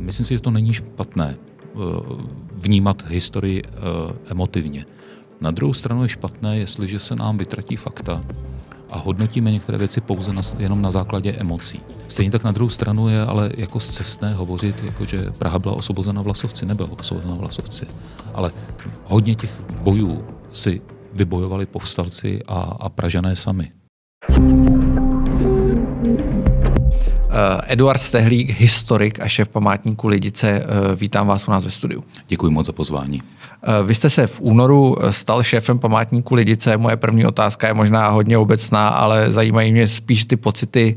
myslím si, že to není špatné vnímat historii emotivně. Na druhou stranu je špatné, jestliže se nám vytratí fakta a hodnotíme některé věci pouze na, jenom na základě emocí. Stejně tak na druhou stranu je ale jako zcestné hovořit, jako že Praha byla osvobozena Vlasovci, nebyla osvobozena Vlasovci. Ale hodně těch bojů si vybojovali povstalci a, a Pražané sami. Eh, Eduard Stehlík, historik a šéf památníku Lidice, eh, vítám vás u nás ve studiu. Děkuji moc za pozvání. Eh, vy jste se v únoru stal šéfem památníku Lidice. Moje první otázka je možná hodně obecná, ale zajímají mě spíš ty pocity,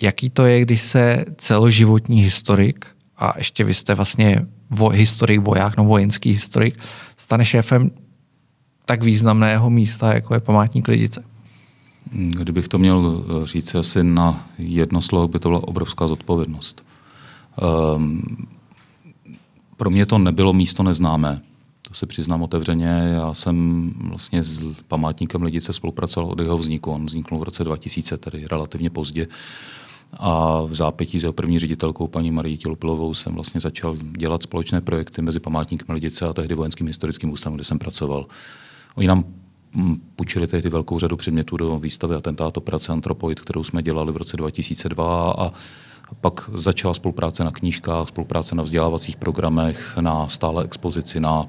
jaký to je, když se celoživotní historik, a ještě vy jste vlastně vo, historik, voják, no vojenský historik, stane šéfem tak významného místa, jako je památník Lidice. Kdybych to měl eh, říct asi na jedno slovo, by to byla obrovská zodpovědnost. Um, pro mě to nebylo místo neznámé. To se přiznám otevřeně. Já jsem vlastně s památníkem Lidice spolupracoval od jeho vzniku. On vznikl v roce 2000, tedy relativně pozdě. A v zápětí s jeho první ředitelkou, paní Marí Tilopilovou, jsem vlastně začal dělat společné projekty mezi památníkem Lidice a tehdy vojenským historickým ústavem, kde jsem pracoval. Oni nám půjčili tehdy velkou řadu předmětů do výstavy Atentát operace Antropoid, kterou jsme dělali v roce 2002 a pak začala spolupráce na knížkách, spolupráce na vzdělávacích programech, na stále expozici, na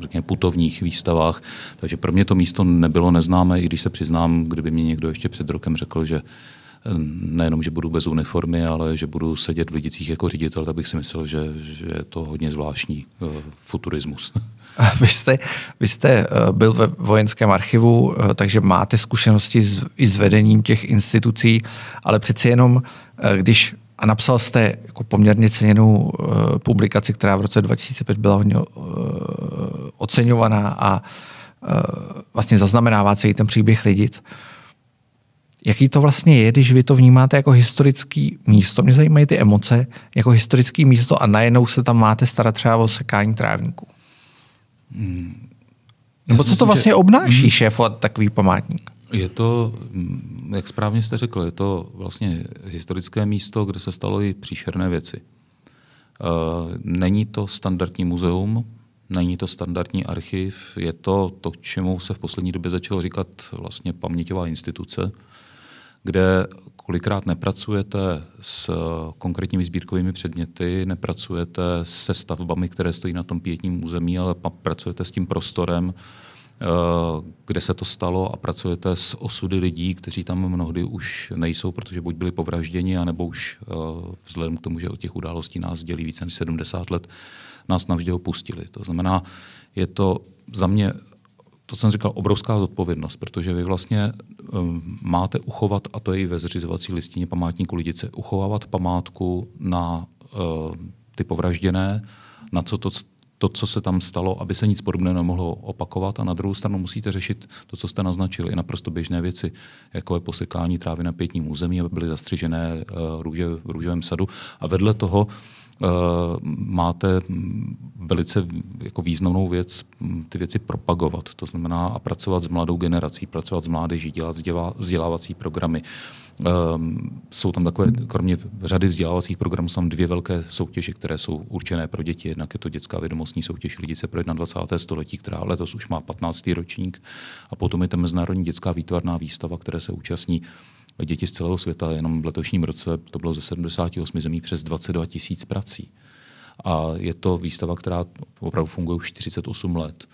řekněme, putovních výstavách. Takže pro mě to místo nebylo neznámé, i když se přiznám, kdyby mě někdo ještě před rokem řekl, že nejenom, že budu bez uniformy, ale že budu sedět v Lidicích jako ředitel, tak bych si myslel, že, že je to hodně zvláštní uh, futurismus. Vy jste, vy jste uh, byl ve vojenském archivu, uh, takže máte zkušenosti s, i s vedením těch institucí, ale přeci jenom, když a napsal jste jako poměrně ceněnou publikaci, která v roce 2005 byla hodně oceňovaná a vlastně zaznamenává celý ten příběh Lidic. Uh, Jaký to vlastně je, když vy to vnímáte jako historický místo? Mě zajímají ty emoce jako historický místo a najednou se tam máte starat třeba o sekání trávníků. Hmm. Nebo co to vlastně že... obnáší hmm. šéfovat takový památník? Je to, mm, jak správně jste řekl, je to vlastně historické místo, kde se stalo i příšerné věci. Uh, není to standardní muzeum, není to standardní archiv, je to to, čemu se v poslední době začalo říkat vlastně paměťová instituce, kde kolikrát nepracujete s konkrétními sbírkovými předměty, nepracujete se stavbami, které stojí na tom pětním území, ale pracujete s tím prostorem, eh, kde se to stalo a pracujete s osudy lidí, kteří tam mnohdy už nejsou, protože buď byli povražděni, anebo už eh, vzhledem k tomu, že o těch událostí nás dělí více než 70 let, nás navždy opustili. To znamená, je to za mě to jsem říkal, obrovská zodpovědnost, protože vy vlastně um, máte uchovat, a to je i ve zřizovací listině památníku lidice, uchovávat památku na uh, ty povražděné, na co to, to, co se tam stalo, aby se nic podobného nemohlo opakovat. A na druhou stranu musíte řešit to, co jste naznačili, i naprosto běžné věci, jako je posekání trávy na pětním území, aby byly zastřižené uh, růže v růžovém sadu. A vedle toho máte velice jako významnou věc ty věci propagovat, to znamená a pracovat s mladou generací, pracovat s mládeží, dělat vzdělávací programy. Um, jsou tam takové, kromě řady vzdělávacích programů, jsou tam dvě velké soutěže, které jsou určené pro děti. Jednak je to dětská vědomostní soutěž Lidice pro 21. století, která letos už má 15. ročník. A potom je to Mezinárodní dětská výtvarná výstava, které se účastní děti z celého světa. Jenom v letošním roce to bylo ze 78 zemí přes 22 tisíc prací. A je to výstava, která opravdu funguje už 48 let.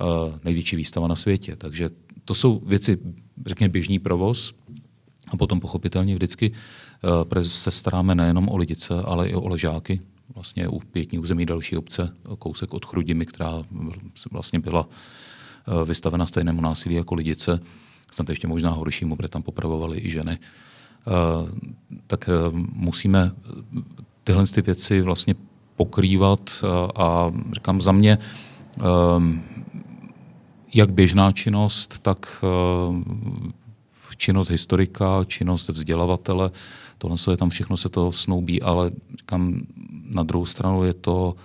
Uh, největší výstava na světě. Takže to jsou věci, řekněme, běžný provoz. A potom pochopitelně vždycky uh, se staráme nejenom o lidice, ale i o ležáky. Vlastně u pětní území další obce, kousek od Chrudimy, která vlastně byla uh, vystavena stejnému násilí jako lidice snad ještě možná horšímu, protože tam popravovali i ženy, eh, tak eh, musíme tyhle ty věci vlastně pokrývat eh, a říkám za mě, jak běžná činnost, tak činnost historika, činnost vzdělavatele, tohle je tam všechno se to snoubí, ale říkám, na druhou stranu je to,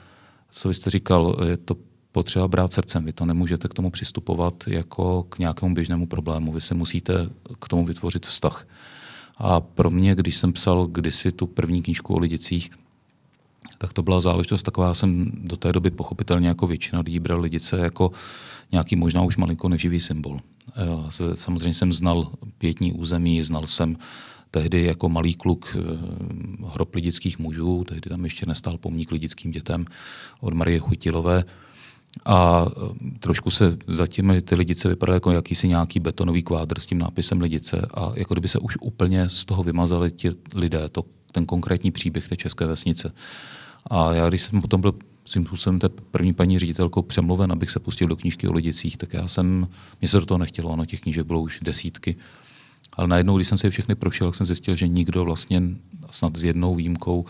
co vy jste říkal, je to potřeba brát srdcem. Vy to nemůžete k tomu přistupovat jako k nějakému běžnému problému. Vy se musíte k tomu vytvořit vztah. A pro mě, když jsem psal kdysi tu první knížku o lidicích, tak to byla záležitost taková, já jsem do té doby pochopitelně jako většina lidí bral lidice jako nějaký možná už malinko neživý symbol. Samozřejmě jsem znal pětní území, znal jsem tehdy jako malý kluk eh, hrob lidických mužů, tehdy tam ještě nestál pomník lidickým dětem od Marie Chutilové. A eh, trošku se zatím ty lidice vypadaly jako jakýsi nějaký betonový kvádr s tím nápisem lidice a jako kdyby se už úplně z toho vymazali ti lidé, to, ten konkrétní příběh té české vesnice. A já, když jsem potom byl svým způsobem té první paní ředitelkou přemluven, abych se pustil do knížky o lidicích, tak já jsem, mě se do toho nechtělo, ono těch knížek bylo už desítky. Ale najednou, když jsem si je všechny prošel, jsem zjistil, že nikdo vlastně snad s jednou výjimkou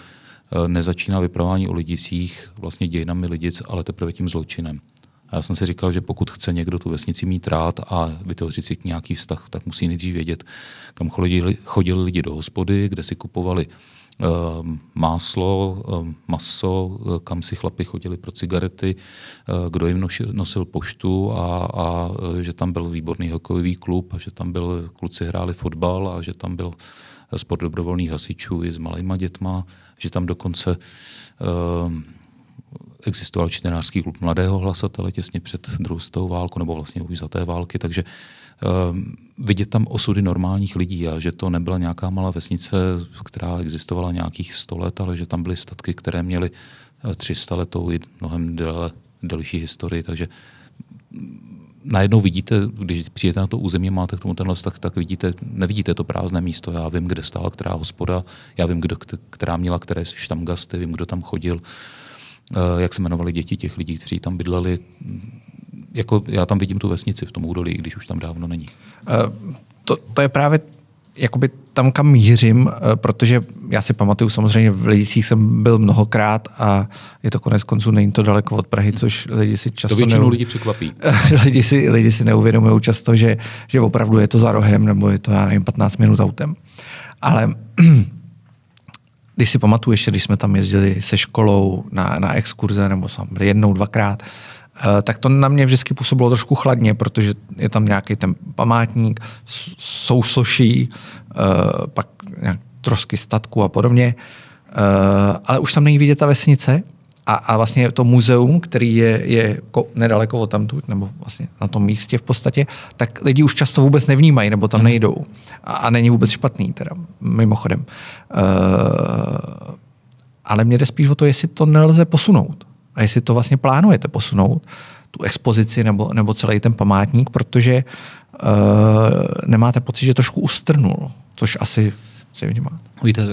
nezačíná vypravování o lidicích vlastně dějinami lidic, ale teprve tím zločinem. A já jsem si říkal, že pokud chce někdo tu vesnici mít rád a vytvořit si nějaký vztah, tak musí nejdřív vědět, kam chodili, chodili lidi do hospody, kde si kupovali Ehm, máslo, ehm, maso, eh, kam si chlapi chodili pro cigarety, eh, kdo jim nosil poštu a, a eh, že tam byl výborný hokejový klub a že tam byl, kluci hráli fotbal a že tam byl sport dobrovolných hasičů i s malýma dětma, že tam dokonce uh, existoval čtenářský klub mladého hlasatele těsně před druhou válkou, nebo vlastně už za té války, takže Ehm, vidět tam osudy normálních lidí a že to nebyla nějaká malá vesnice, která existovala nějakých 100 let, ale že tam byly statky, které měly 300 eh, letou i mnohem déle, delší historii, takže najednou vidíte, když přijete na to území, máte k tomu tenhle vztah, tak vidíte, nevidíte to prázdné místo. Já vím, kde stála která hospoda, já vím, kdo, která měla které štamgasty, vím, kdo tam chodil, eh, jak se jmenovali děti těch lidí, kteří tam bydleli jako já tam vidím tu vesnici v tom údolí, když už tam dávno není. Uh, to, to je právě jakoby tam, kam mířím, eh, protože já si pamatuju, samozřejmě v Lidicích jsem byl mnohokrát a je to konec konců, není to daleko od Prahy, což lidi si často... To většinou neu... lidi překvapí. lidi, si, lidi si neuvědomují často, že, že opravdu je to za rohem, nebo je to, já nevím, 15 minut autem. Ale když si pamatuju ještě, když jsme tam jezdili se školou na, na exkurze, nebo jsem byl jednou, dvakrát, tak to na mě vždycky působilo trošku chladně, protože je tam nějaký ten památník, sousoší, eh, pak nějak trosky statku a podobně. Eh, ale už tam není vidět ta vesnice a, a vlastně to muzeum, který je, je nedaleko od tamtud, nebo vlastně na tom místě v podstatě, tak lidi už často vůbec nevnímají, nebo tam mhm. nejdou. A, a není vůbec špatný, teda mimochodem. ale mě jde spíš o to, jestli to nelze posunout a jestli to vlastně plánujete posunout, tu expozici nebo, nebo celý ten památník, protože uh, nemáte pocit, že trošku ustrnul, což asi se vnímá. Víte, uh,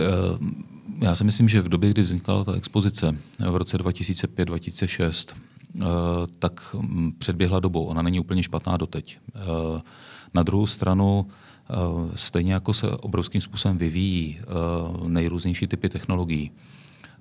já si myslím, že v době, kdy vznikla ta expozice v roce 2005-2006, uh, eh, tak mm, předběhla dobou. Ona není úplně špatná doteď. Na druhou stranu, stejně jako se obrovským způsobem vyvíjí nejrůznější typy technologií,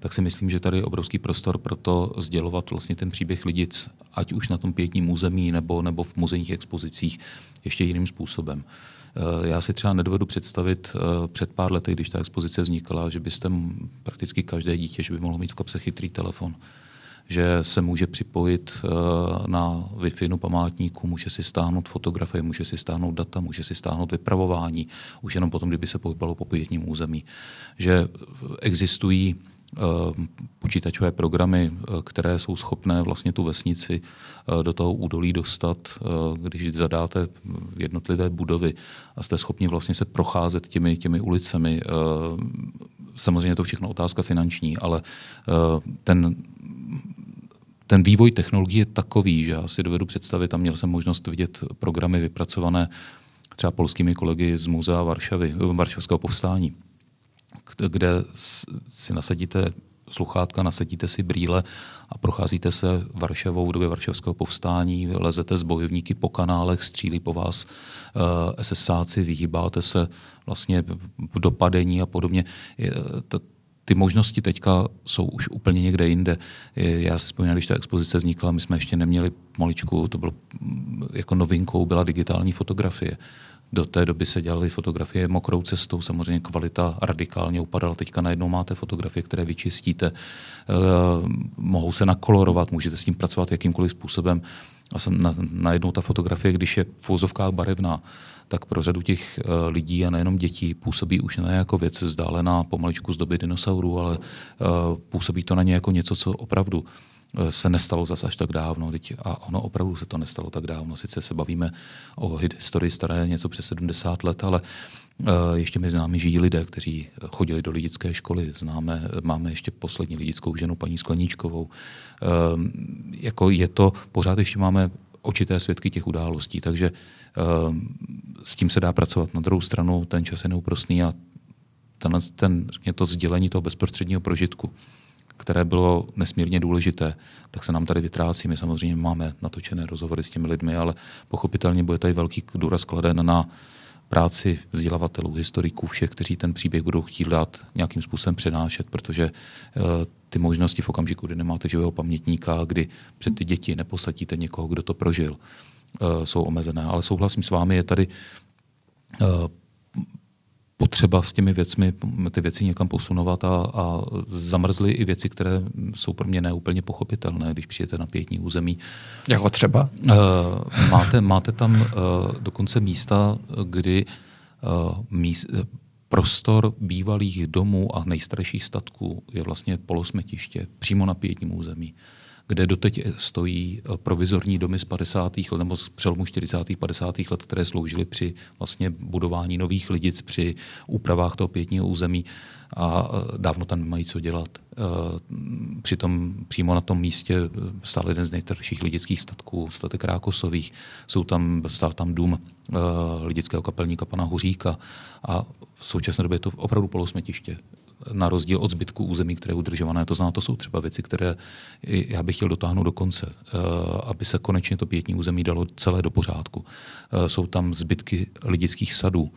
tak si myslím, že tady je obrovský prostor pro to sdělovat vlastně ten příběh lidic, ať už na tom pětním území nebo, nebo v muzejních expozicích ještě jiným způsobem. Eh, já si třeba nedovedu představit eh, před pár lety, když ta expozice vznikala, že byste prakticky každé dítě, že by mohlo mít v kapse chytrý telefon že se může připojit eh, na Wi-Fi památníku, může si stáhnout fotografie, může si stáhnout data, může si stáhnout vypravování, už jenom potom, kdyby se pohybalo po pětním území. Že existují počítačové programy, eh, které jsou schopné vlastně tu vesnici eh, do toho údolí dostat, když zadáte jednotlivé budovy a jste schopni vlastně se procházet těmi, těmi ulicemi. Samozřejmě to všechno otázka finanční, ale ten ten vývoj technologií je takový, že já si dovedu představit, a měl jsem možnost vidět programy vypracované třeba polskými kolegy z Muzea Varšavy, Varšavského povstání, kde si nasadíte sluchátka, nasadíte si brýle a procházíte se Varšavou v době Varšavského povstání, lezete z bojovníky po kanálech, střílí po vás eh, SSáci, vyhýbáte se vlastně dopadení a podobně. Ty možnosti teďka jsou už úplně někde jinde. Já si vzpomínám, když ta expozice vznikla, my jsme ještě neměli maličku, to bylo jako novinkou, byla digitální fotografie. Do té doby se dělaly fotografie mokrou cestou, samozřejmě kvalita radikálně upadala. Teďka najednou máte fotografie, které vyčistíte, eh, mohou se nakolorovat, můžete s tím pracovat jakýmkoliv způsobem. A jsem na, najednou ta fotografie, když je v úzovkách barevná, tak pro řadu těch uh, lidí a nejenom dětí působí už ne jako věc vzdálená pomaličku z doby dinosaurů, ale uh, působí to na ně jako něco, co opravdu uh, se nestalo zase až tak dávno. A ono opravdu se to nestalo tak dávno. Sice se bavíme o historii staré něco přes 70 let, ale ještě mezi námi žijí lidé, kteří chodili do lidické školy. Známe, máme ještě poslední lidickou ženu, paní Skleníčkovou. Jako je to, pořád ještě máme očité svědky těch událostí, takže uh, s tím se dá pracovat. Na druhou stranu ten čas je neúprostný a tenhle, ten, řekně to sdělení toho bezprostředního prožitku, které bylo nesmírně důležité, tak se nám tady vytrácí. My samozřejmě máme natočené rozhovory s těmi lidmi, ale pochopitelně bude tady velký důraz kladen na práci vzdělavatelů, historiků, všech, kteří ten příběh budou chtít dát nějakým způsobem přenášet, protože uh, ty možnosti v okamžiku, kdy nemáte živého pamětníka, kdy před ty děti neposadíte někoho, kdo to prožil, uh, jsou omezené. Ale souhlasím s vámi, je tady uh, potřeba s těmi věcmi, ty věci někam posunovat a, a zamrzly i věci, které jsou pro mě neúplně pochopitelné, když přijete na pětní území. Jako třeba? Uh, máte, máte tam uh, dokonce místa, kdy uh, míst, prostor bývalých domů a nejstarších statků je vlastně polosmetiště přímo na pětním území kde doteď stojí provizorní domy z 50. let nebo z přelomu 40. 50. let, které sloužily při vlastně budování nových lidic, při úpravách toho pětního území a dávno tam nemají co dělat. Přitom přímo na tom místě stál jeden z nejstarších lidických statků, statek Rákosových. Jsou tam, stál tam dům lidického kapelníka pana Huříka a v současné době je to opravdu polosmetiště na rozdíl od zbytku území, které je udržované. To znamená, to jsou třeba věci, které já bych chtěl dotáhnout do konce, eh, aby se konečně to pětní území dalo celé do pořádku. Eh, jsou tam zbytky lidických sadů,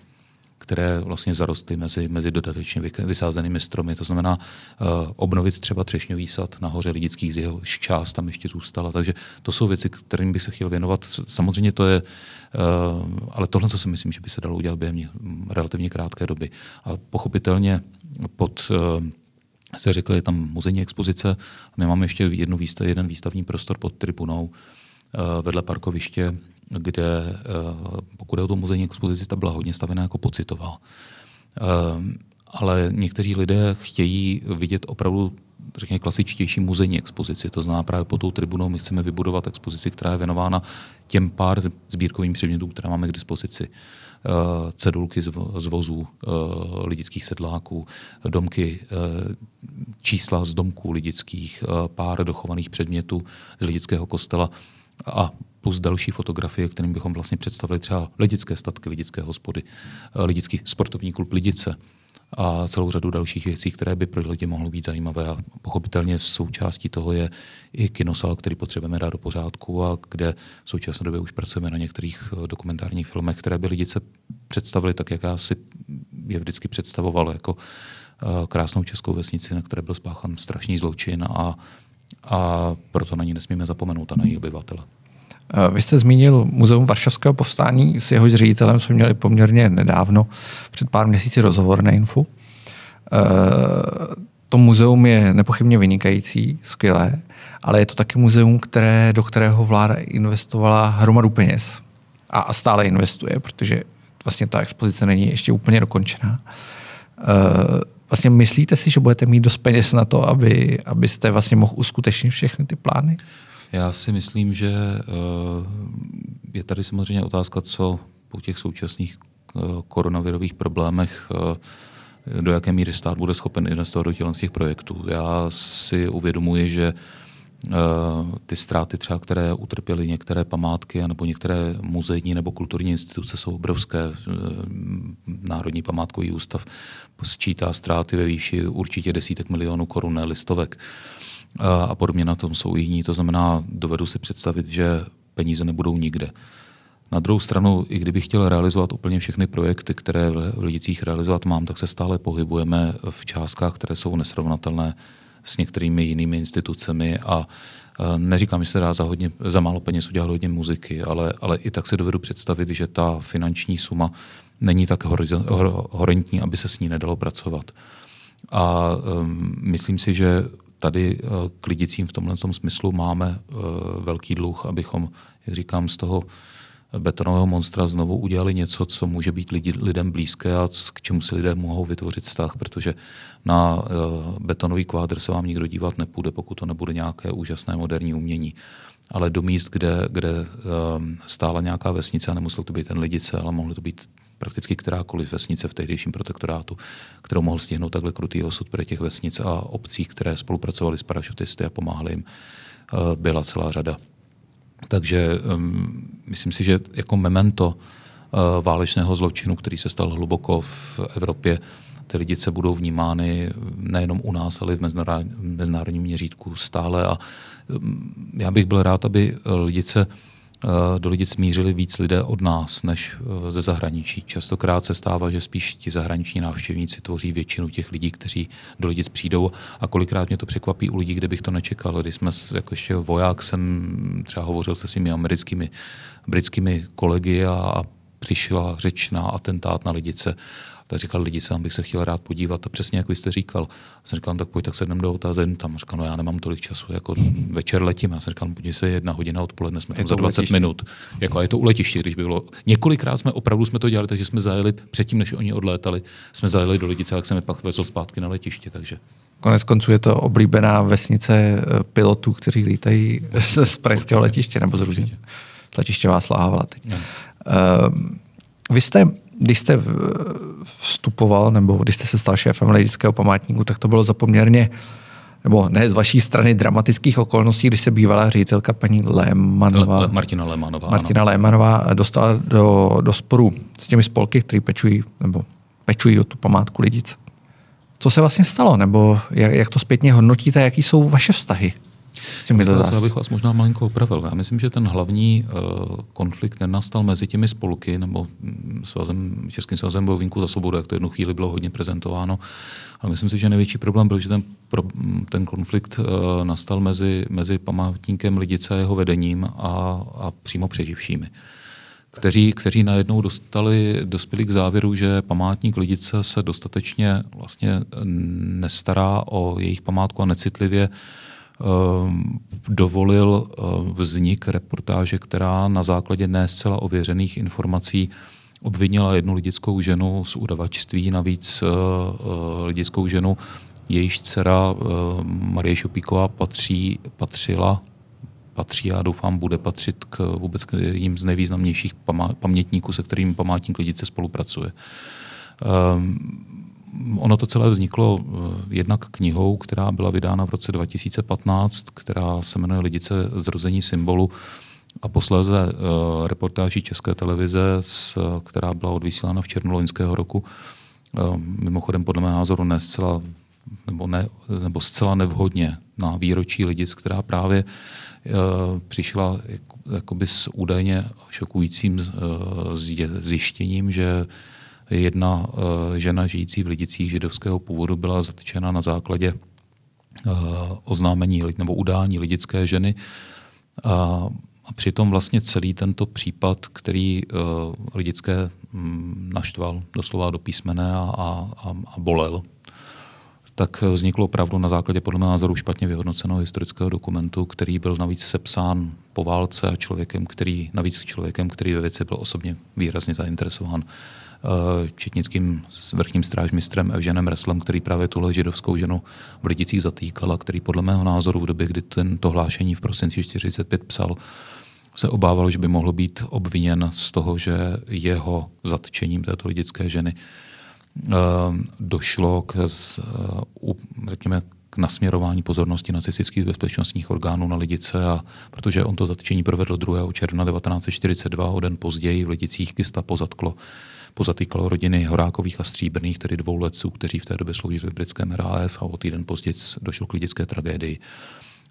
které vlastně zarostly mezi, mezi dodatečně vysázenými stromy. To znamená uh, obnovit třeba třešňový sad nahoře lidických, z jeho část tam ještě zůstala. Takže to jsou věci, kterým bych se chtěl věnovat. Samozřejmě to je, uh, ale tohle, co si myslím, že by se dalo udělat během relativně krátké doby. A pochopitelně pod uh, se řekl, je tam muzejní expozice. My máme ještě jednu výstav, jeden výstavní prostor pod tribunou vedle parkoviště, kde eh, pokud je o tu muzejní expozici, ta byla hodně stavěná jako pocitová. Eh, ale někteří lidé chtějí vidět opravdu řekněme, klasičtější muzejní expozici. To znamená právě pod tou tribunou my chceme vybudovat expozici, která je věnována těm pár sbírkovým předmětům, které máme k dispozici. Uh, cedulky z, vozů lidických sedláků, domky, čísla z domků lidických, pár dochovaných předmětů z lidického kostela a plus další fotografie, kterým bychom vlastně představili třeba lidické statky, lidické hospody, eh, lidický sportovní klub Lidice a celou řadu dalších věcí, které by pro lidi mohly být zajímavé. A pochopitelně součástí toho je i kinosal, který potřebujeme dát do pořádku a kde v současné době už pracujeme na některých eh, dokumentárních filmech, které by lidice představili tak, jak já si je vždycky představoval jako eh, krásnou českou vesnici, na které byl spáchan strašný zločin a, a proto na ní nesmíme zapomenout a na její obyvatele. Eh, vy jste zmínil Muzeum Varšavského povstání, s jehož ředitelem jsme měli poměrně nedávno, před pár měsíci rozhovor na Infu. Eh, to muzeum je nepochybně vynikající, skvělé, ale je to taky muzeum, které, do kterého vláda investovala hromadu peněz. A, a stále investuje, protože vlastně ta expozice není ještě úplně dokončená. Vlastně myslíte si, že budete mít dost peněz na to, aby, abyste vlastně mohl uskutečnit všechny ty plány? Já si myslím, že eh, je tady samozřejmě otázka, co po těch současných eh, koronavirových problémech eh, do jaké míry stát bude schopen investovat do těch projektů. Já si uvědomuji, že ty ztráty třeba, které utrpěly některé památky nebo některé muzejní nebo kulturní instituce jsou obrovské. Národní památkový ústav sčítá ztráty ve výši určitě desítek milionů korun, ne listovek a podobně na tom jsou jiní. To znamená, dovedu si představit, že peníze nebudou nikde. Na druhou stranu, i kdybych chtěl realizovat úplně všechny projekty, které v Lidicích realizovat mám, tak se stále pohybujeme v částkách, které jsou nesrovnatelné s některými jinými institucemi a neříkám, že se dá za, hodně, za málo peněz udělat hodně muziky, ale, ale i tak se dovedu představit, že ta finanční suma není tak horentní, aby se s ní nedalo pracovat. A um, myslím si, že tady k lidicím v tomhle tom smyslu máme velký dluh, abychom, jak říkám, z toho betonového monstra znovu udělali něco, co může být lidi, lidem blízké a k čemu si lidé mohou vytvořit vztah, protože na uh, betonový kvádr se vám nikdo dívat nepůjde, pokud to nebude nějaké úžasné moderní umění. Ale do míst, kde, kde uh, stála nějaká vesnice, a nemusel to být ten Lidice, ale mohlo to být prakticky kterákoliv vesnice v tehdejším protektorátu, kterou mohl stihnout takhle krutý osud pro těch vesnic a obcí, které spolupracovaly s parašutisty a pomáhali jim, uh, byla celá řada. Takže um, myslím si, že jako memento uh, válečného zločinu, který se stal hluboko v Evropě, ty lidice budou vnímány nejenom u nás, ale i v mezinárodním měřítku stále. A um, já bych byl rád, aby lidice Eh, do Lidic smířili víc lidé od nás, než eh, ze zahraničí. Častokrát se stává, že spíš ti zahraniční návštěvníci tvoří většinu těch lidí, kteří do Lidic přijdou a kolikrát mě to překvapí u lidí, kde bych to nečekal. Když jsme, jako ještě voják, jsem třeba hovořil se svými americkými, britskými kolegy a, a přišla řeč na atentát na Lidice tak říkal, lidi sám bych se chtěl rád podívat. A přesně jak vy jste říkal, jsem říkal, no, tak pojď, tak sedneme do auta a tam. Říkal, no já nemám tolik času, jako večer letím. Já jsem říkal, podívej se, jedna hodina odpoledne, jsme tam za 20 letiště. minut. Jako, a je to u letiště, když by bylo. Několikrát jsme opravdu jsme to dělali, takže jsme zajeli předtím, než oni odlétali, jsme zajeli do Lidice, jak jsem je pak vezl zpátky na letiště. Takže. Konec konců je to oblíbená vesnice eh, pilotů, kteří lítají z pražského letiště nebo z různých letiště Václava Havla. Uh, vy jste když jste vstupoval, nebo když jste se stal šéfem Lidického památníku, tak to bylo za poměrně nebo ne z vaší strany dramatických okolností, když se bývalá ředitelka paní Lémanová, Le, Martina Lémanová, Martina ano. Lémanová dostala do, do sporu s těmi spolky, které pečují, nebo pečují o tu památku lidic. Co se vlastně stalo? Nebo jak, jak to zpětně hodnotíte? Jaký jsou vaše vztahy? Já bych vás možná malinko opravil. Já myslím, že ten hlavní uh, konflikt nenastal mezi těmi spolky nebo mm, svazem, Českým svazem bojovníků za svobodu, jak to jednu chvíli bylo hodně prezentováno. Ale myslím si, že největší problém byl, že ten, pro, mm, ten konflikt uh, nastal mezi, mezi památníkem Lidice a jeho vedením a, a přímo přeživšími kteří, kteří najednou dostali, dospěli k závěru, že památník Lidice se dostatečně vlastně nestará o jejich památku a necitlivě dovolil eh, vznik reportáže, která na základě ne zcela ověřených informací obvinila jednu lidickou ženu z udavačství, navíc eh, eh, lidickou ženu, jejíž dcera Marie Šopíková patří, patřila patří a doufám bude patřit k vůbec k jedním z nejvýznamnějších pamětníků, se kterým památník Lidice spolupracuje. Ono to celé vzniklo eh, jednak knihou, která byla vydána v roce 2015, která se jmenuje Lidice zrození symbolu a posléze uh, reportáží České televize, která byla odvysílána v červnu loňského roku. Uh, mimochodem podle mého názoru ne zcela, nebo, ne, nebo zcela nevhodně na výročí Lidic, která právě přišla jako, jakoby s údajně šokujícím zjištěním, že Jedna eh, žena žijící v Lidicích židovského původu byla zatčena na základě eh, oznámení nebo udání lidické ženy. A, přitom vlastně celý tento případ, který uh, lidické um, naštval doslova do písmene a, a, a bolel, tak vzniklo opravdu na základě podle mého názoru špatně vyhodnoceného historického dokumentu, který byl navíc sepsán po válce a člověkem, který, navíc člověkem, který ve věci byl osobně výrazně zainteresován. Eh, četnickým vrchním strážmistrem Evženem Reslem, který právě tuhle židovskou ženu v Lidicích zatýkal a který podle mého názoru v době, kdy tento hlášení v prosinci 45 psal, se obával, že by mohl být obviněn z toho, že jeho zatčením této lidické ženy eh, došlo k, eh, řekněme, k nasměrování pozornosti nacistických bezpečnostních orgánů na Lidice, a protože on to zatčení provedl 2. června 1942, o den později v Lidicích gestapo zatklo pozatýkalo rodiny Horákových a Stříbrných, tedy dvou letců, kteří v té době sloužili v britském RAF a o týden později došlo k lidické tragédii.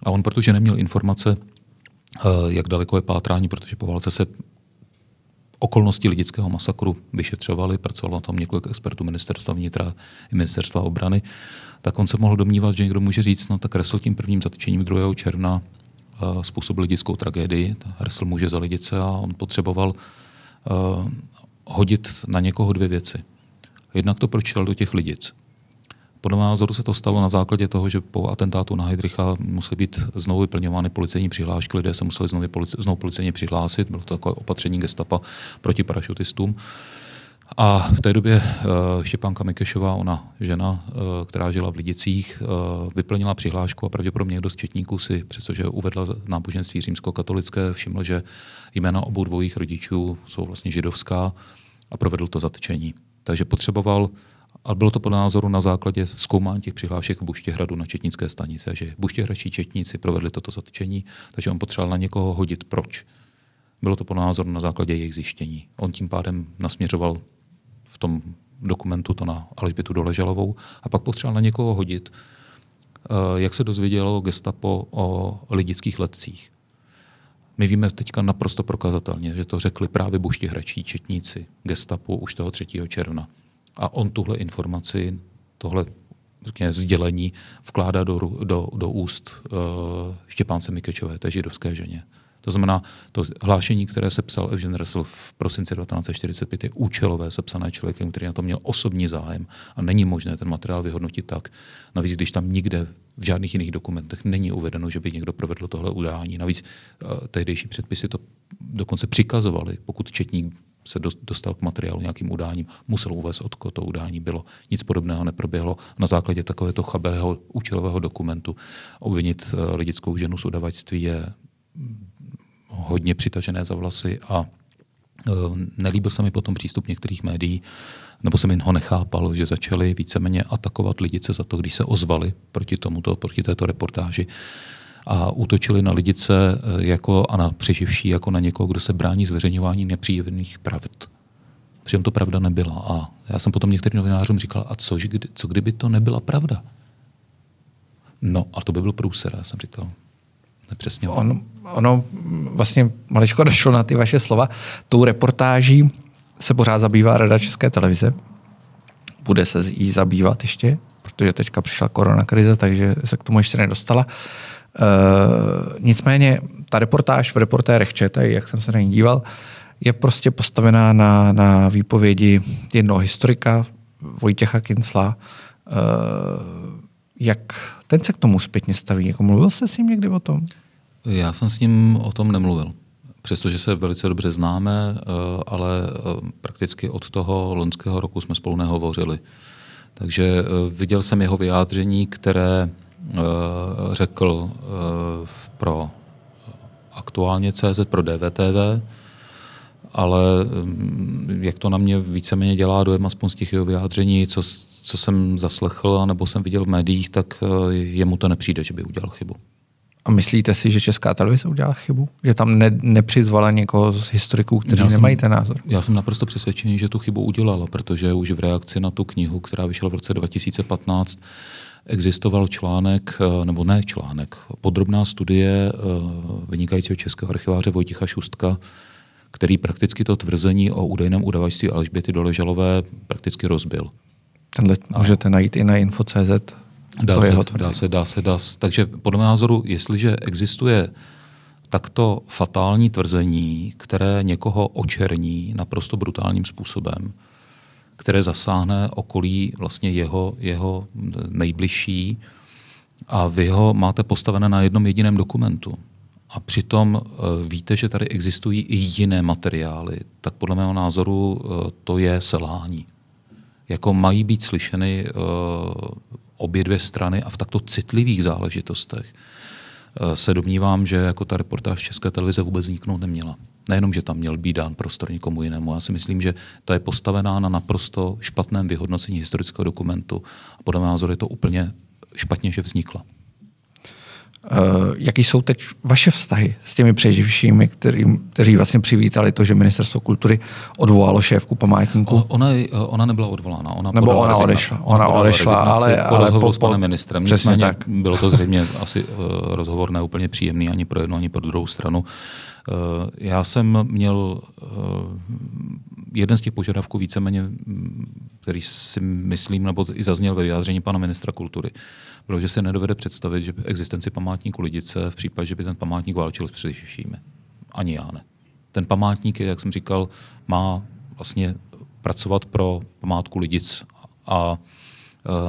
A on, protože neměl informace, eh, jak daleko je pátrání, protože po válce se okolnosti lidického masakru vyšetřovali, pracovalo tam několik expertů ministerstva vnitra i ministerstva obrany, tak on se mohl domnívat, že někdo může říct, no tak Resl tím prvním zatčením 2. června uh, způsobil lidickou tragédii. Resl může za lidice a on potřeboval uh, hodit na někoho dvě věci. Jednak to pročítal do těch lidic. Podle mého názoru se to stalo na základě toho, že po atentátu na Heidricha musely být znovu vyplňovány policejní přihlášky, lidé se museli znovu, polici, znovu policejně přihlásit, bylo to takové opatření gestapa proti parašutistům. A v té době uh, Štěpánka Mikešová, ona žena, uh, která žila v Lidicích, uh, vyplnila přihlášku a pravděpodobně někdo z četníků si, přestože uvedla náboženství římskokatolické, všiml, že jména obou dvojích rodičů jsou vlastně židovská a provedl to zatčení. Takže potřeboval ale bylo to po názoru na základě zkoumání těch přihlášek v Buštěhradu na četnické stanice, že buštěhradští četníci provedli toto zatčení, takže on potřeboval na někoho hodit proč. Bylo to po názoru na základě jejich zjištění. On tím pádem nasměřoval v tom dokumentu to na Alžbětu Doležalovou a pak potřeboval na někoho hodit, eh, jak se dozvědělo gestapo o lidických letcích. My víme teďka naprosto prokazatelně, že to řekli právě buštěhračí četníci gestapu už toho 3. června. A on tuhle informaci, tohle řekněme, sdělení vkládá do, do, do úst uh, Štěpánce Mikečové, té židovské ženě. To znamená, to hlášení, které se psal Evgen Russell v prosinci 1945, je účelové, sepsané člověkem, který na to měl osobní zájem a není možné ten materiál vyhodnotit tak. Navíc, když tam nikde v žádných jiných dokumentech není uvedeno, že by někdo provedl tohle udání. Navíc uh, tehdejší předpisy to dokonce přikazovali, pokud četník se dostal k materiálu nějakým udáním, musel uvést, odkud to udání bylo. Nic podobného neproběhlo. Na základě takovéto chabého účelového dokumentu obvinit eh, lidickou ženu z udavačství je hodně přitažené za vlasy a eh, nelíbil se mi potom přístup některých médií, nebo jsem jen ho nechápal, že začali víceméně atakovat lidice za to, když se ozvali proti tomuto, proti této reportáži a útočili na lidice eh, jako, a na přeživší jako na někoho, kdo se brání zveřejňování nepříjemných pravd. Přitom to pravda nebyla. A já jsem potom některým novinářům říkal, a co, co kdyby to nebyla pravda? No a to by byl průser, já jsem říkal. Přesně on, ono vlastně maličko došlo na ty vaše slova. Tou reportáží se pořád zabývá Rada České televize. Bude se jí zabývat ještě, protože teďka přišla korona krize, takže se k tomu ještě nedostala. Uh, nicméně ta reportáž v reportérech ČT, jak jsem se na ní díval, je prostě postavená na, na výpovědi jednoho historika, Vojtěcha Kincla, uh, jak ten se k tomu zpětně staví. Jako mluvil jste s ním někdy o tom? Já jsem s ním o tom nemluvil. Přestože se velice dobře známe, uh, ale prakticky od toho loňského roku jsme spolu nehovořili. Takže viděl jsem jeho vyjádření, které Eh, řekl eh, pro aktuálně CZ pro DVTV, ale mm, jak to na mě víceméně dělá dojem aspoň z těch jeho vyjádření, co, co jsem zaslechl nebo jsem viděl v médiích, tak eh, jemu to nepřijde, že by udělal chybu. A myslíte si, že Česká televize udělala chybu? Že tam ne, nepřizvala někoho z historiků, kteří já nemají ten názor? Já jsem naprosto přesvědčený, že tu chybu udělala, protože už v reakci na tu knihu, která vyšla v roce 2015, existoval článek, eh, nebo ne článek, podrobná studie eh, vynikajícího českého archiváře Vojticha Šustka, který prakticky to tvrzení o údajném udavačství Alžběty Doležalové prakticky rozbil. Tenhle a můžete najít i na info.cz. Dá se, dá se, dá se, dá se. Takže podle mého názoru, jestliže existuje takto fatální tvrzení, které někoho očerní naprosto brutálním způsobem, které zasáhne okolí vlastně jeho, jeho nejbližší a vy ho máte postavené na jednom jediném dokumentu. A přitom eh, víte, že tady existují i jiné materiály, tak podle mého názoru eh, to je selhání. Jako mají být slyšeny eh, obě dvě strany a v takto citlivých záležitostech se domnívám, že jako ta reportáž České televize vůbec vzniknout neměla. Nejenom, že tam měl být dán prostor někomu jinému. Já si myslím, že to je postavená na naprosto špatném vyhodnocení historického dokumentu. A podle názoru je to úplně špatně, že vznikla. Uh, jaký jsou teď vaše vztahy s těmi přeživšími, který, kteří vlastně přivítali to, že ministerstvo kultury odvolalo šéfku památníku? Ona, ona nebyla odvolána. Ona Nebo ona odešla. Ona, ona odešla, ale, po ale po, s panem ministrem. Nicméně tak. bylo to zřejmě asi uh, rozhovor neúplně příjemný ani pro jednu, ani pro druhou stranu. Uh, já jsem měl uh, jeden z těch požadavků víceméně, který si myslím, nebo i zazněl ve vyjádření pana ministra kultury, bylo, že se nedovede představit, že existenci památníku Lidice v případě, že by ten památník válčil s předevšími. Ani já ne. Ten památník, jak jsem říkal, má vlastně pracovat pro památku Lidic a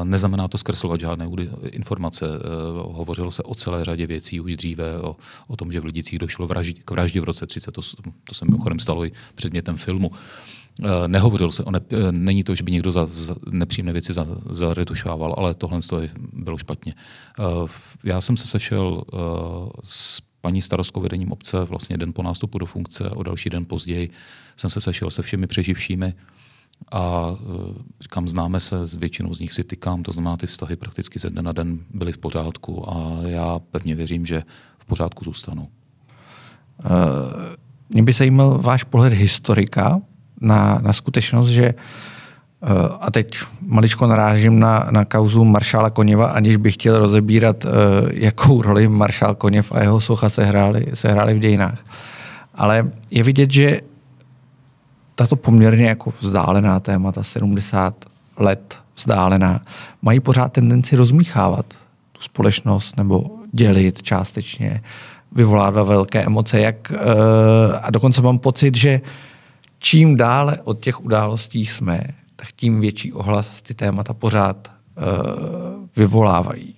Neznamená to zkreslovat žádné informace. Hovořilo se o celé řadě věcí už dříve, o, o tom, že v Lidicích došlo vraždě, k vraždě v roce 30, to, to se mimochodem stalo i předmětem filmu. Nehovořil se o ne, není to, že by někdo za, za nepříjemné věci za, ale tohle bylo špatně. Já jsem se sešel s paní starostkou vedením obce vlastně den po nástupu do funkce, o další den později jsem se sešel se všemi přeživšími a e, říkám, známe se, s většinou z nich si tykám, to znamená, ty vztahy prakticky ze dne na den byly v pořádku a já pevně věřím, že v pořádku zůstanou. Uh, mě by zajímal váš pohled historika na, na skutečnost, že uh, a teď maličko narážím na, na kauzu maršála Koněva, aniž bych chtěl rozebírat, eh, jakou roli maršál Koněv a jeho socha sehráli, sehráli v dějinách. Ale je vidět, že tato poměrně jako vzdálená témata, 70 let vzdálená, mají pořád tendenci rozmíchávat tu společnost nebo dělit částečně, vyvolávat velké emoce. Jak, eh, a dokonce mám pocit, že čím dále od těch událostí jsme, tak tím větší ohlas ty témata pořád uh, vyvolávají.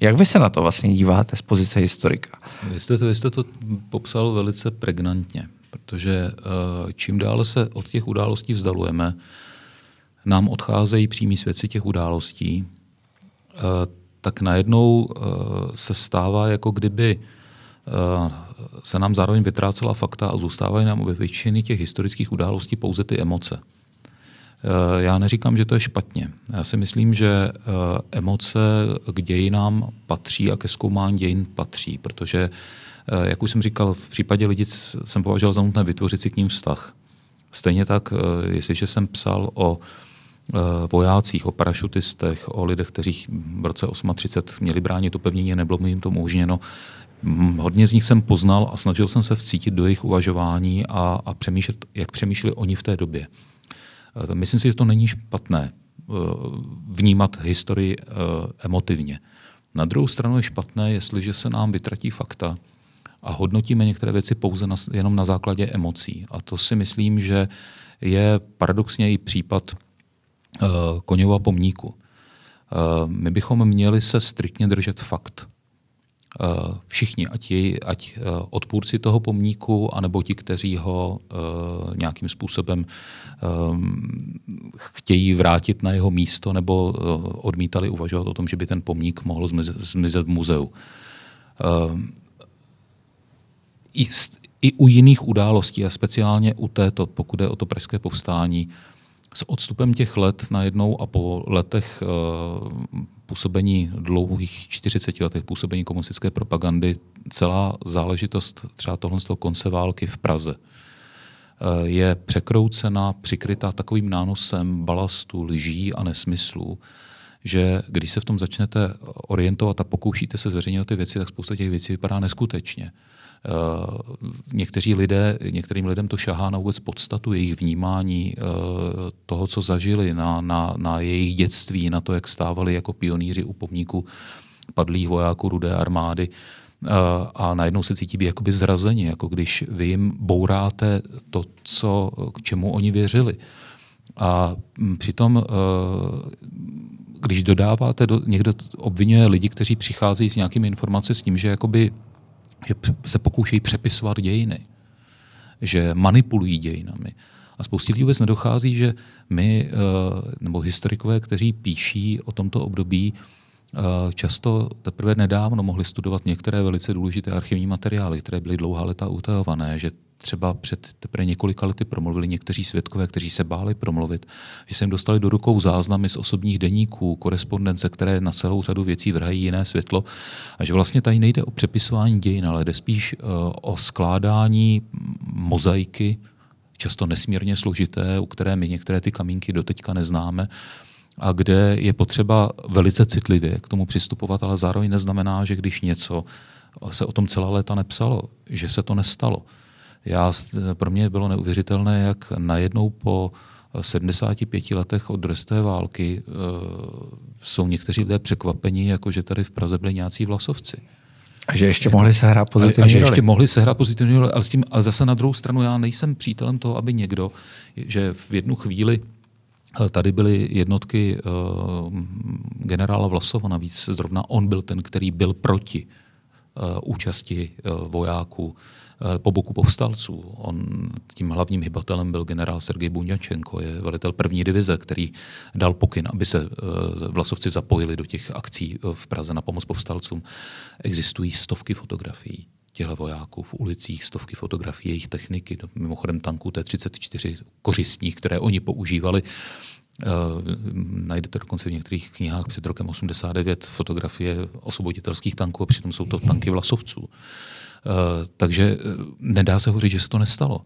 Jak vy se na to vlastně díváte z pozice historika? Vy jste to, vy jste to popsal velice pregnantně, protože uh, čím dále se od těch událostí vzdalujeme, nám odcházejí přímí svědci těch událostí, uh, tak najednou uh, se stává, jako kdyby uh, se nám zároveň vytrácela fakta a zůstávají nám ve většiny těch historických událostí pouze ty emoce. Eh, já neříkám, že to je špatně. Já si myslím, že eh, emoce k dějinám patří a ke zkoumání dějin patří, protože, eh, jak už jsem říkal, v případě lidí jsem považoval za nutné vytvořit si k ním vztah. Stejně tak, jestliže jsem psal o vojácích, o parašutistech, o lidech, kteří v roce 38 měli bránit upevnění, nebylo mi jim to umožněno. Hodně z nich jsem poznal a snažil jsem se vcítit do jejich uvažování a, a přemýšlet, jak přemýšleli oni v té době. Eh, myslím si, že to není špatné eh, vnímat historii eh, emotivně. Na druhou stranu je špatné, jestliže se nám vytratí fakta a hodnotíme některé věci pouze na, jenom na základě emocí. A to si myslím, že je paradoxně i případ uh, Koněva pomníku. Uh, my bychom měli se striktně držet fakt. Eh, všichni, ať, jej, ať eh, odpůrci toho pomníku, anebo ti, kteří ho uh, nějakým způsobem um, chtějí vrátit na jeho místo, nebo uh, odmítali uvažovat o tom, že by ten pomník mohl zmizet v muzeu. I, I u jiných událostí, a speciálně u této, pokud je o to pražské povstání, s odstupem těch let najednou a po letech uh, působení dlouhých 40 letech působení komunistické propagandy celá záležitost třeba tohle z toho konce války v Praze uh, je překroucena, přikrytá takovým nánosem balastu, lží a nesmyslů, že když se v tom začnete orientovat a pokoušíte se zveřejňovat ty věci, tak spousta těch věcí vypadá neskutečně. Uh, někteří lidé, některým lidem to šahá na vůbec podstatu jejich vnímání uh, toho, co zažili, na, na, na jejich dětství, na to, jak stávali jako pionýři u pomníku padlých vojáků rudé armády uh, a najednou se cítí být jakoby zrazeni, jako když vy jim bouráte to, co, k čemu oni věřili. A mm, přitom, když dodáváte, někdo obvinuje lidi, kteří přicházejí s nějakými informacemi s tím, že jakoby že se pokoušejí přepisovat dějiny, že manipulují dějinami. A spoustě lidí vůbec nedochází, že my, eh, nebo historikové, kteří píší o tomto období, eh, často teprve nedávno mohli studovat některé velice důležité archivní materiály, které byly dlouhá leta utajované, že třeba před teprve několika lety promluvili někteří svědkové, kteří se báli promluvit, že se jim dostali do rukou záznamy z osobních deníků, korespondence, které na celou řadu věcí vrhají jiné světlo a že vlastně tady nejde o přepisování dějin, ale jde spíš uh, o skládání mozaiky, často nesmírně složité, u které my některé ty kamínky doteďka neznáme, a kde je potřeba velice citlivě k tomu přistupovat, ale zároveň neznamená, že když něco se o tom celá léta nepsalo, že se to nestalo. Já, pro mě bylo neuvěřitelné, jak najednou po 75 letech od druhé války uh, jsou někteří lidé překvapení, jako že tady v Praze byli nějací vlasovci. A že ještě mohli sehrát pozitivní A, a že ještě mohli sehrát pozitivní roli, ale, s tím, ale zase na druhou stranu já nejsem přítelem toho, aby někdo, že v jednu chvíli Tady byly jednotky uh, generála Vlasova, navíc zrovna on byl ten, který byl proti uh, účasti uh, vojáků po boku povstalců. On, tím hlavním hybatelem byl generál Sergej Bunjačenko, je velitel první divize, který dal pokyn, aby se uh, Vlasovci zapojili do těch akcí v Praze na pomoc povstalcům. Existují stovky fotografií těchto vojáků v ulicích, stovky fotografií jejich techniky, mimochodem tanků T-34 kořistních, které oni používali. Uh, najdete dokonce v některých knihách před rokem 89 fotografie osvoboditelských tanků a přitom jsou to tanky vlasovců. Uh, takže uh, nedá se hovořit, že se to nestalo.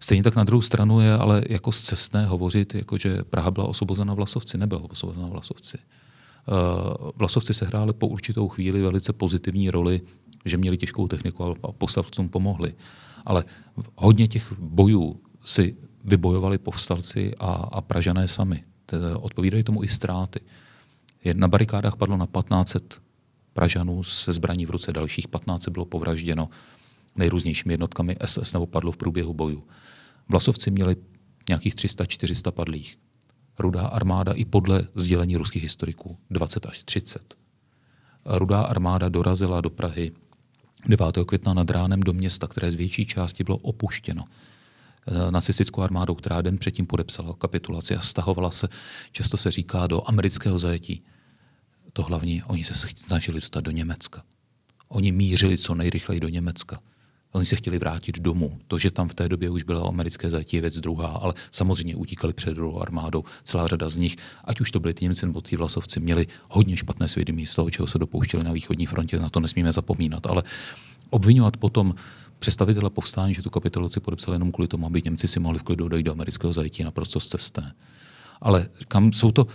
Stejně tak na druhou stranu je ale jako zcestné hovořit, jako že Praha byla osvobozena Vlasovci. Nebyla osvobozena Vlasovci. Vlasovci se hráli po určitou chvíli velice pozitivní roli že měli těžkou techniku a povstalcům pomohli. Ale hodně těch bojů si vybojovali povstalci a, a Pražané sami. Odpovídají tomu i ztráty. Na barikádách padlo na 1500 Pražanů se zbraní v ruce, dalších 1500 bylo povražděno nejrůznějšími jednotkami SS nebo padlo v průběhu bojů. Vlasovci měli nějakých 300-400 padlých. Rudá armáda i podle sdělení ruských historiků 20 až 30. Rudá armáda dorazila do Prahy 9. května nad ránem do města, které z větší části bylo opuštěno nacistickou armádou, která den předtím podepsala kapitulaci a stahovala se, často se říká, do amerického zajetí. To hlavní, oni se snažili dostat do Německa. Oni mířili co nejrychleji do Německa. Oni se chtěli vrátit domů. To, že tam v té době už bylo americké zajetí, je věc druhá, ale samozřejmě utíkali před druhou armádou. Celá řada z nich, ať už to byli ty Němci nebo ti vlasovci, měli hodně špatné svědomí z toho, čeho se dopouštěli na východní frontě, na to nesmíme zapomínat. Ale obvinovat potom představitele povstání, že tu kapitulaci podepsali jenom kvůli tomu, aby Němci si mohli v klidu dojít do amerického zajetí, naprosto zcestné. Ale kam jsou to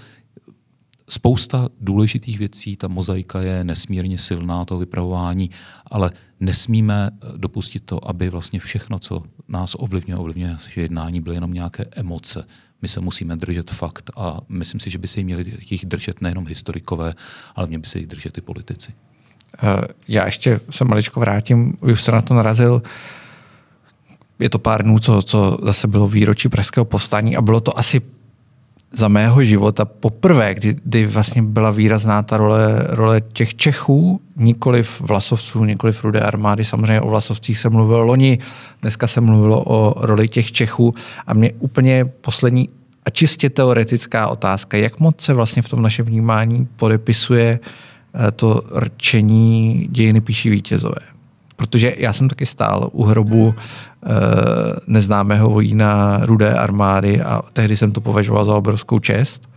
spousta důležitých věcí, ta mozaika je nesmírně silná, to vypravování, ale nesmíme dopustit to, aby vlastně všechno, co nás ovlivňuje, ovlivňuje naše jednání, byly jenom nějaké emoce. My se musíme držet fakt a myslím si, že by se jich měli jich držet nejenom historikové, ale mě by se jich držet i politici. Eh, já ještě se maličko vrátím, už se na to narazil. Je to pár dnů, co, co zase bylo výročí Pražského povstání a bylo to asi za mého života poprvé, kdy, kdy vlastně byla výrazná ta role, role těch Čechů, nikoli vlasovců, nikoli rudé armády. Samozřejmě o vlasovcích se mluvilo loni, dneska se mluvilo o roli těch Čechů a mě úplně poslední a čistě teoretická otázka, jak moc se vlastně v tom našem vnímání podepisuje eh, to rčení dějiny píší vítězové. Protože já jsem taky stál u hrobu e, neznámého vojína rudé armády a tehdy jsem to považoval za obrovskou čest.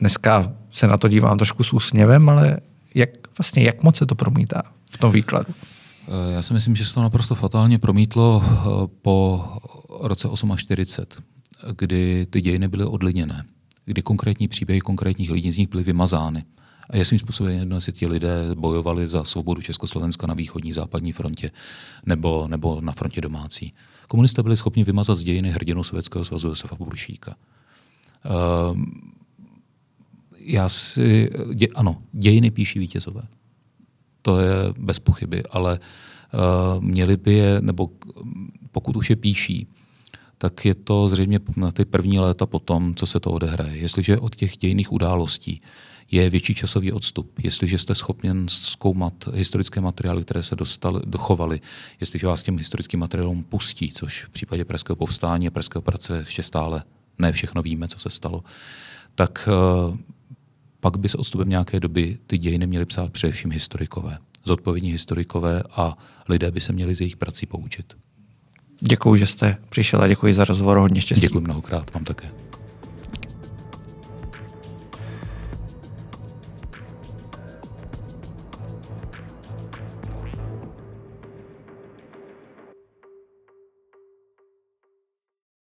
Dneska se na to dívám trošku s úsměvem, ale jak, vlastně, jak moc se to promítá v tom výkladu? Eh, já si myslím, že se to naprosto fatálně promítlo eh, po roce 48, kdy ty dějiny byly odliněné, kdy konkrétní příběhy konkrétních lidí z nich byly vymazány. A je svým způsobem jedno, jestli ti lidé bojovali za svobodu Československa na východní západní frontě nebo, nebo na frontě domácí. Komunisté byli schopni vymazat z dějiny hrdinu Sovětského svazu Josefa Buršíka. Uh, já si, dě, ano, dějiny píší vítězové. To je bez pochyby, ale uh, měli by je, nebo pokud už je píší, tak je to zřejmě na ty první léta potom, co se to odehraje. Jestliže od těch dějných událostí je větší časový odstup. Jestliže jste schopen zkoumat historické materiály, které se dostali, dochovaly, jestliže vás těm historickým materiálům pustí, což v případě Pražského povstání a Pražské operace ještě stále ne všechno víme, co se stalo, tak uh, pak by s odstupem nějaké doby ty dějiny měly psát především historikové, zodpovědní historikové a lidé by se měli z jejich prací poučit. Děkuji, že jste přišel a děkuji za rozhovor. Hodně štěstí. Děkuji mnohokrát, vám také.